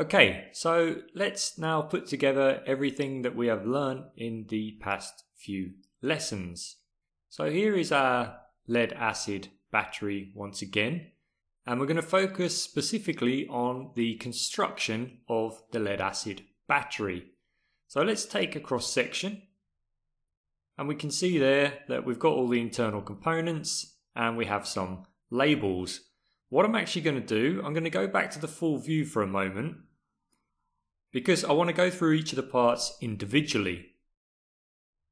Okay, so let's now put together everything that we have learned in the past few lessons. So here is our lead acid battery once again, and we're going to focus specifically on the construction of the lead acid battery. So let's take a cross section and we can see there that we've got all the internal components and we have some labels. What I'm actually going to do, I'm going to go back to the full view for a moment because I want to go through each of the parts individually.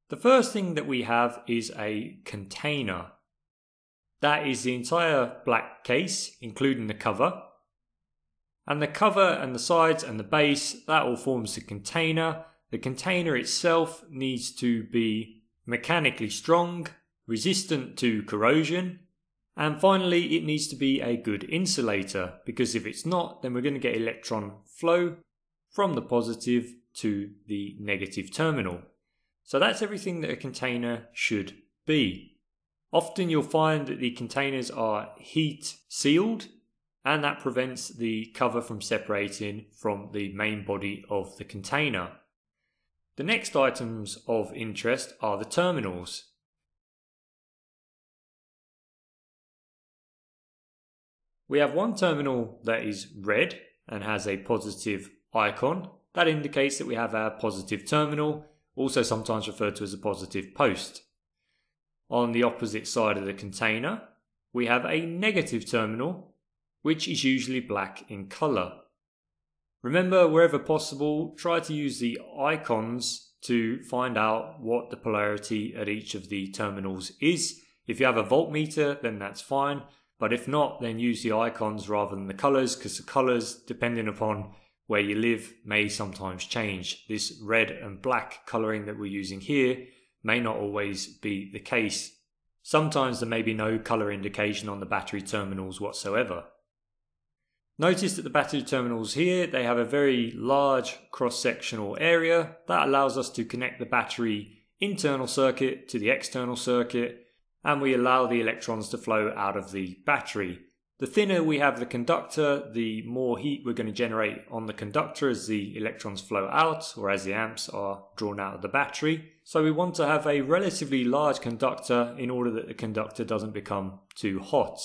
The first thing that we have is a container. That is the entire black case, including the cover. And the cover and the sides and the base, that all forms the container. The container itself needs to be mechanically strong, resistant to corrosion, and finally it needs to be a good insulator because if it's not then we're going to get electron flow from the positive to the negative terminal. So that's everything that a container should be. Often you'll find that the containers are heat sealed and that prevents the cover from separating from the main body of the container. The next items of interest are the terminals. We have one terminal that is red and has a positive icon. That indicates that we have our positive terminal, also sometimes referred to as a positive post. On the opposite side of the container, we have a negative terminal, which is usually black in colour. Remember, wherever possible, try to use the icons to find out what the polarity at each of the terminals is. If you have a voltmeter, then that's fine. But if not, then use the icons rather than the colours, because the colours, depending upon where you live may sometimes change. This red and black colouring that we're using here may not always be the case. Sometimes there may be no colour indication on the battery terminals whatsoever. Notice that the battery terminals here, they have a very large cross-sectional area that allows us to connect the battery internal circuit to the external circuit and we allow the electrons to flow out of the battery. The thinner we have the conductor, the more heat we're going to generate on the conductor as the electrons flow out or as the amps are drawn out of the battery. So we want to have a relatively large conductor in order that the conductor doesn't become too hot.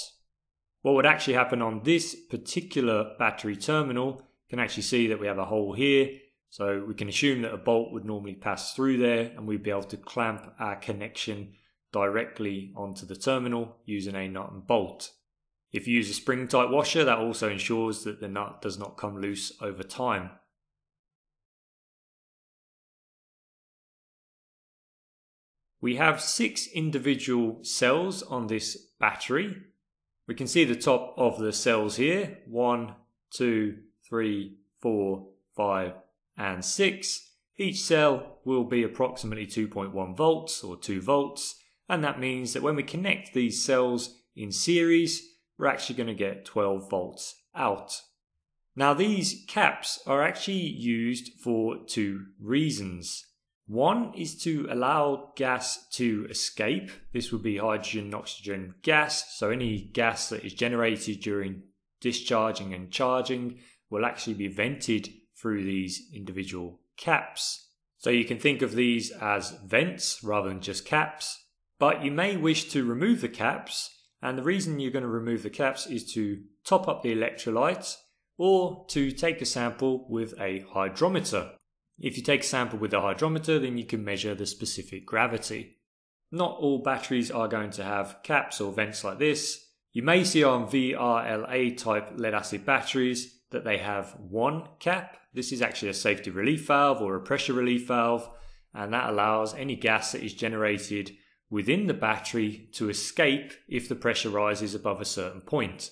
What would actually happen on this particular battery terminal, you can actually see that we have a hole here. So we can assume that a bolt would normally pass through there and we'd be able to clamp our connection directly onto the terminal using a nut and bolt. If you use a spring type washer, that also ensures that the nut does not come loose over time. We have six individual cells on this battery. We can see the top of the cells here. One, two, three, four, five, and six. Each cell will be approximately 2.1 volts or 2 volts. And that means that when we connect these cells in series, we're actually going to get 12 volts out. Now these caps are actually used for two reasons. One is to allow gas to escape. This would be hydrogen oxygen gas. So any gas that is generated during discharging and charging will actually be vented through these individual caps. So you can think of these as vents rather than just caps. But you may wish to remove the caps and the reason you're going to remove the caps is to top up the electrolytes or to take a sample with a hydrometer. If you take a sample with a hydrometer, then you can measure the specific gravity. Not all batteries are going to have caps or vents like this. You may see on VRLA type lead acid batteries that they have one cap. This is actually a safety relief valve or a pressure relief valve, and that allows any gas that is generated within the battery to escape if the pressure rises above a certain point.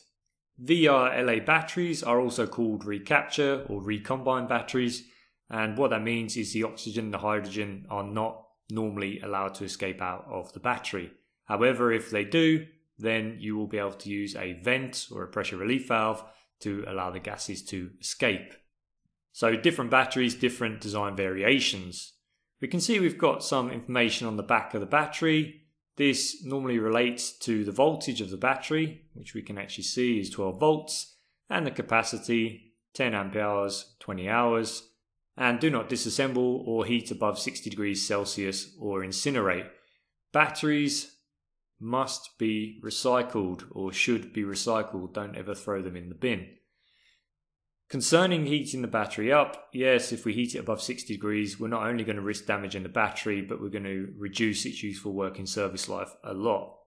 VRLA batteries are also called recapture or recombine batteries, and what that means is the oxygen and the hydrogen are not normally allowed to escape out of the battery. However, if they do, then you will be able to use a vent or a pressure relief valve to allow the gases to escape. So different batteries, different design variations. We can see we've got some information on the back of the battery. This normally relates to the voltage of the battery, which we can actually see is 12 volts, and the capacity, 10 amp hours, 20 hours, and do not disassemble or heat above 60 degrees Celsius or incinerate. Batteries must be recycled or should be recycled. Don't ever throw them in the bin. Concerning heating the battery up, yes, if we heat it above 60 degrees, we're not only going to risk damaging the battery, but we're going to reduce its useful working service life a lot.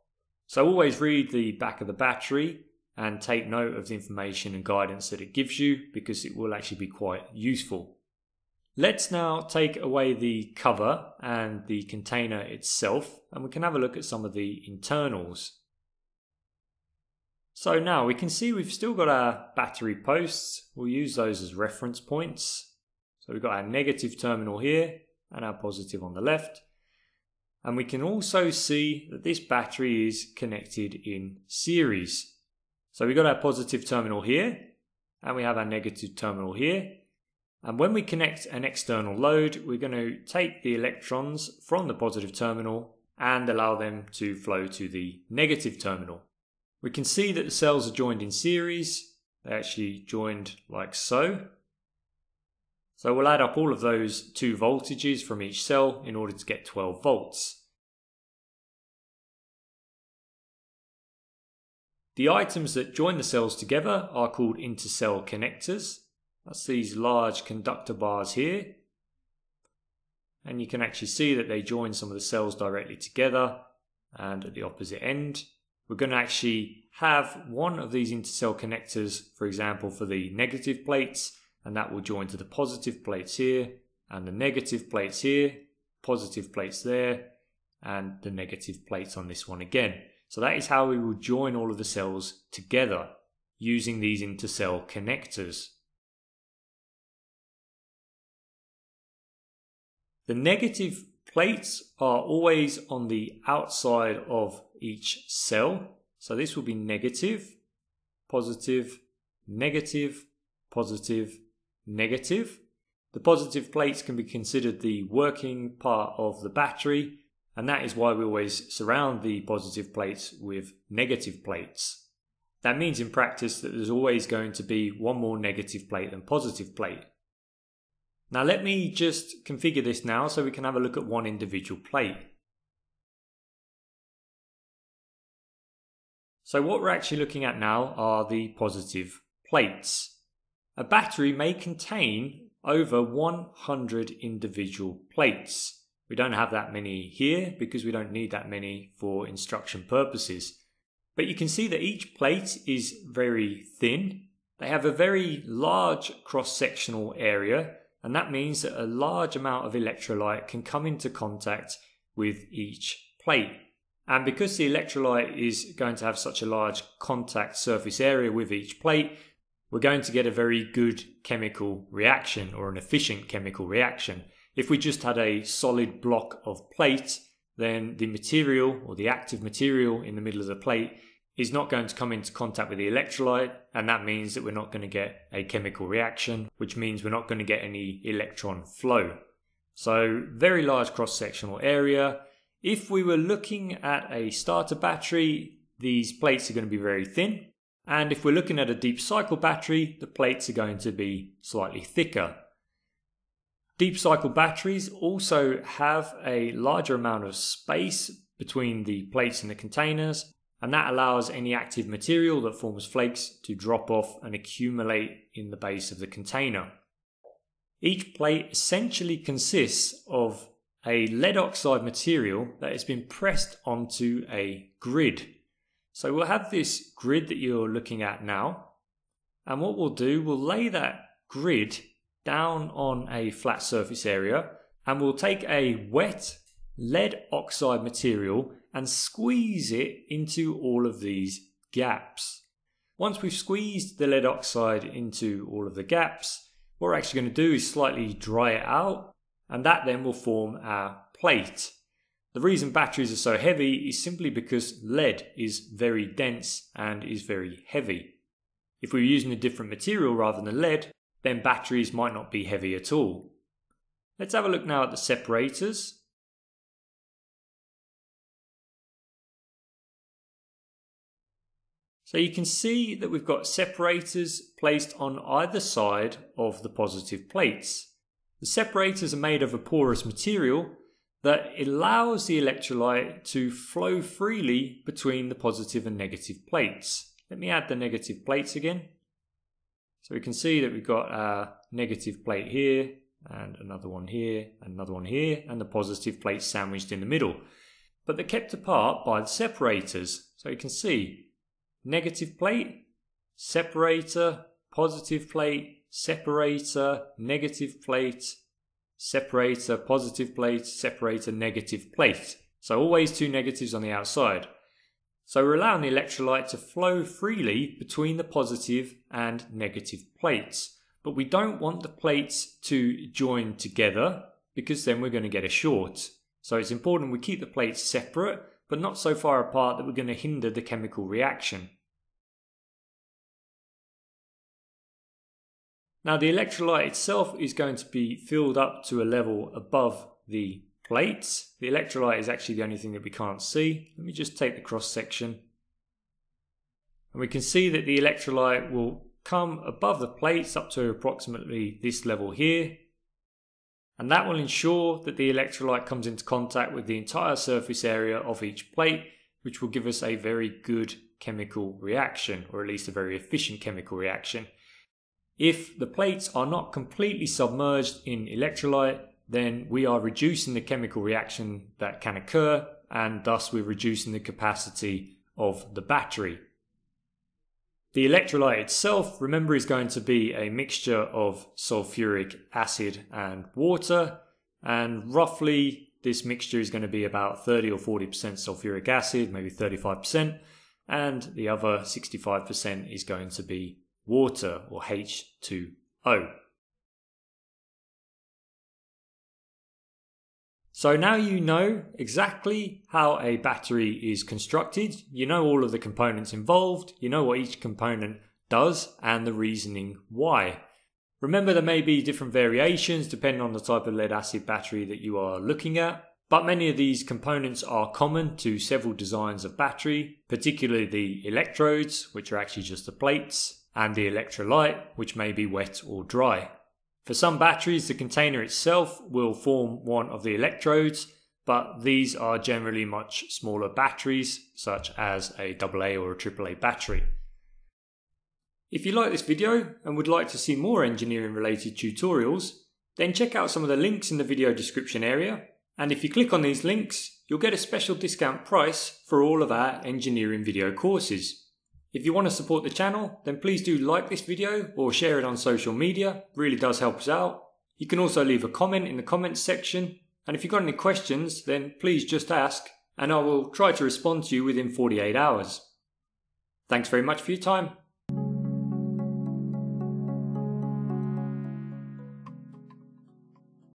So always read the back of the battery and take note of the information and guidance that it gives you because it will actually be quite useful. Let's now take away the cover and the container itself and we can have a look at some of the internals. So now we can see we've still got our battery posts. We'll use those as reference points. So we've got our negative terminal here and our positive on the left. And we can also see that this battery is connected in series. So we've got our positive terminal here and we have our negative terminal here. And when we connect an external load, we're going to take the electrons from the positive terminal and allow them to flow to the negative terminal. We can see that the cells are joined in series. They're actually joined like so. So we'll add up all of those two voltages from each cell in order to get 12 volts. The items that join the cells together are called intercell connectors. That's these large conductor bars here. And you can actually see that they join some of the cells directly together and at the opposite end we're going to actually have one of these intercell connectors, for example, for the negative plates, and that will join to the positive plates here, and the negative plates here, positive plates there, and the negative plates on this one again. So that is how we will join all of the cells together using these intercell connectors. The negative plates are always on the outside of each cell. So this will be negative, positive, negative, positive, negative. The positive plates can be considered the working part of the battery, and that is why we always surround the positive plates with negative plates. That means in practice that there's always going to be one more negative plate than positive plate. Now let me just configure this now so we can have a look at one individual plate. So what we're actually looking at now are the positive plates. A battery may contain over 100 individual plates. We don't have that many here because we don't need that many for instruction purposes. But you can see that each plate is very thin. They have a very large cross-sectional area and that means that a large amount of electrolyte can come into contact with each plate. And because the electrolyte is going to have such a large contact surface area with each plate, we're going to get a very good chemical reaction or an efficient chemical reaction. If we just had a solid block of plate, then the material or the active material in the middle of the plate is not going to come into contact with the electrolyte, and that means that we're not going to get a chemical reaction, which means we're not going to get any electron flow. So, very large cross sectional area, if we were looking at a starter battery, these plates are going to be very thin. And if we're looking at a deep cycle battery, the plates are going to be slightly thicker. Deep cycle batteries also have a larger amount of space between the plates and the containers, and that allows any active material that forms flakes to drop off and accumulate in the base of the container. Each plate essentially consists of a lead oxide material that has been pressed onto a grid. So we'll have this grid that you're looking at now. And what we'll do, we'll lay that grid down on a flat surface area and we'll take a wet lead oxide material and squeeze it into all of these gaps. Once we've squeezed the lead oxide into all of the gaps, what we're actually going to do is slightly dry it out and that then will form our plate. The reason batteries are so heavy is simply because lead is very dense and is very heavy. If we were using a different material rather than lead, then batteries might not be heavy at all. Let's have a look now at the separators. So you can see that we've got separators placed on either side of the positive plates. The separators are made of a porous material that allows the electrolyte to flow freely between the positive and negative plates. Let me add the negative plates again. So we can see that we've got a negative plate here, and another one here, another one here, and the positive plate sandwiched in the middle. But they're kept apart by the separators. So you can see negative plate, separator, positive plate, separator, negative plate, separator, positive plate, separator, negative plate. So always two negatives on the outside. So we're allowing the electrolyte to flow freely between the positive and negative plates. But we don't want the plates to join together because then we're going to get a short. So it's important we keep the plates separate, but not so far apart that we're going to hinder the chemical reaction. Now the electrolyte itself is going to be filled up to a level above the plates. The electrolyte is actually the only thing that we can't see. Let me just take the cross section. And we can see that the electrolyte will come above the plates up to approximately this level here. And that will ensure that the electrolyte comes into contact with the entire surface area of each plate, which will give us a very good chemical reaction, or at least a very efficient chemical reaction. If the plates are not completely submerged in electrolyte, then we are reducing the chemical reaction that can occur and thus we're reducing the capacity of the battery. The electrolyte itself, remember, is going to be a mixture of sulfuric acid and water, and roughly this mixture is going to be about 30 or 40% sulfuric acid, maybe 35%, and the other 65% is going to be water or H2O. So now you know exactly how a battery is constructed, you know all of the components involved, you know what each component does and the reasoning why. Remember there may be different variations depending on the type of lead acid battery that you are looking at, but many of these components are common to several designs of battery, particularly the electrodes, which are actually just the plates, and the electrolyte, which may be wet or dry. For some batteries, the container itself will form one of the electrodes, but these are generally much smaller batteries, such as a AA or a AAA battery. If you like this video and would like to see more engineering related tutorials, then check out some of the links in the video description area, and if you click on these links, you'll get a special discount price for all of our engineering video courses. If you want to support the channel, then please do like this video or share it on social media, really does help us out. You can also leave a comment in the comments section, and if you've got any questions, then please just ask, and I will try to respond to you within 48 hours. Thanks very much for your time.